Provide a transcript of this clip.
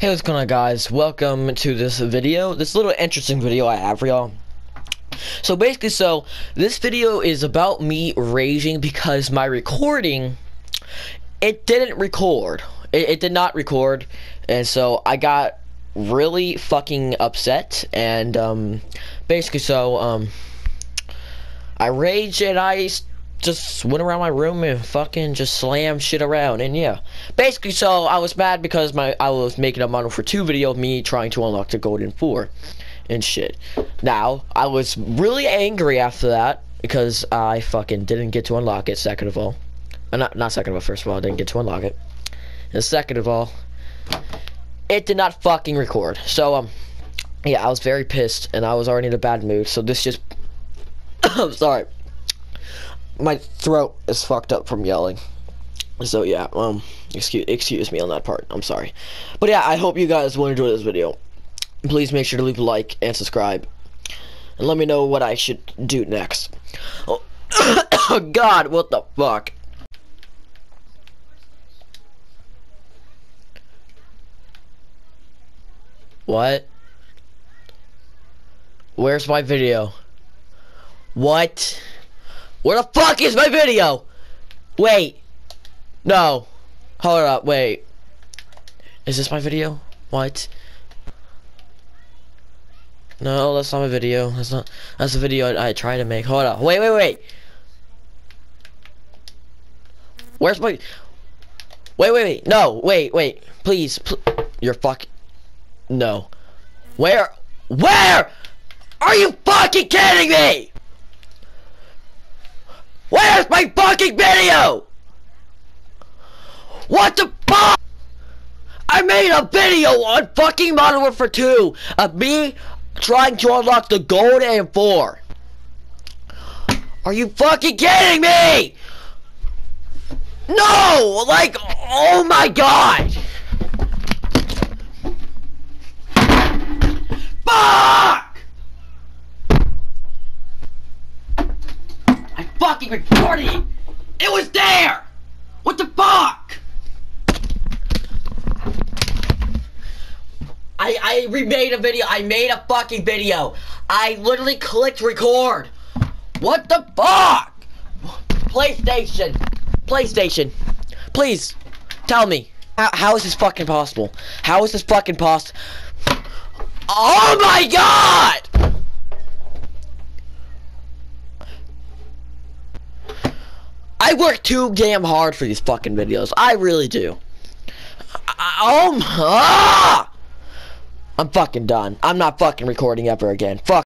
Hey, what's going on guys? Welcome to this video, this little interesting video I have for y'all. So basically, so, this video is about me raging because my recording, it didn't record. It, it did not record, and so I got really fucking upset, and, um, basically, so, um, I raged and I just went around my room and fucking just slammed shit around and yeah. Basically so i was mad because my i was making a Modern Warfare 2 video of me trying to unlock the golden 4 and shit. Now i was really angry after that because i fucking didn't get to unlock it second of all. Uh, not not second of all first of all i didn't get to unlock it. And second of all it did not fucking record. So um yeah i was very pissed and i was already in a bad mood so this just i'm sorry my throat is fucked up from yelling. So yeah, um, excuse excuse me on that part. I'm sorry, but yeah, I hope you guys will enjoy this video. Please make sure to leave a like and subscribe, and let me know what I should do next. Oh, God, what the fuck? What? Where's my video? What? Where the fuck is my video? Wait. No. Hold up, wait. Is this my video? What? No, that's not my video. That's not. That's the video I, I tried to make. Hold up. Wait, wait, wait. Where's my? Wait, wait, wait. No, wait, wait. Please, pl you're fuck. No. Where? Where? Are you fucking kidding me? Where's my fucking video? What the fuck? I made a video on fucking Modern Warfare 2 of me trying to unlock the gold and 4. Are you fucking kidding me? No! Like, oh my god! Fuck! Fucking! It was there! What the fuck? I, I remade a video. I made a fucking video. I literally clicked record. What the fuck? PlayStation. PlayStation. Please, tell me. How, how is this fucking possible? How is this fucking possible? Oh my god! I work too damn hard for these fucking videos. I really do. I, oh, ah! I'm fucking done. I'm not fucking recording ever again. Fuck.